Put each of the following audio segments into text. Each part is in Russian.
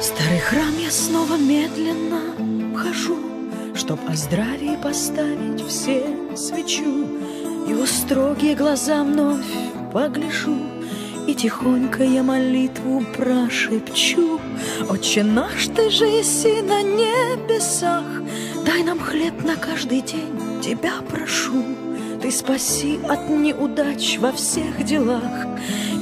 Старый храм я снова медленно вхожу, Чтоб о здравии поставить все свечу. Его строгие глаза вновь погляжу, И тихонько я молитву прошепчу. Отче наш, ты же еси на небесах, Дай нам хлеб на каждый день, тебя прошу. Ты спаси от неудач во всех делах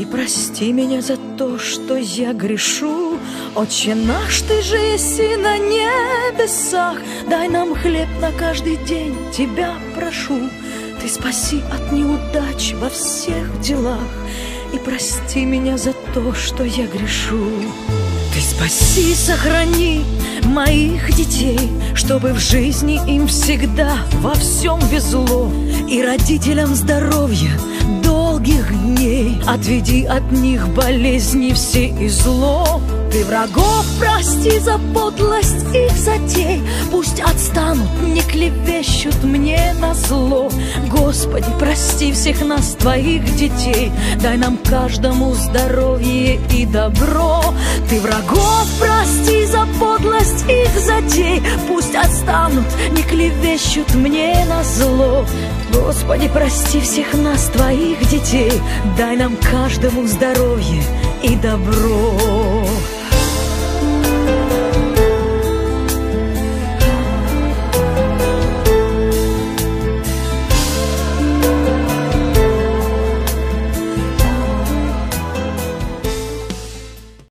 И прости меня за то, что я грешу. Отче наш, ты же еси на небесах, Дай нам хлеб на каждый день, тебя прошу. Ты спаси от неудач во всех делах И прости меня за то, что я грешу. Ты спаси, сохрани моих детей, Чтобы в жизни им всегда во всем везло, И родителям здоровья долгих дней. Отведи от них болезни все и зло. Ты врагов прости за подлость их затей, Пусть отстанут, не клевещут мне на зло. Господи, прости всех нас, твоих детей, Дай нам каждому здоровье и добро. Ты врагов прости затей, Пусть отстанут, не клевещут мне на зло. Господи, прости всех нас, твоих детей, Дай нам каждому здоровье и добро.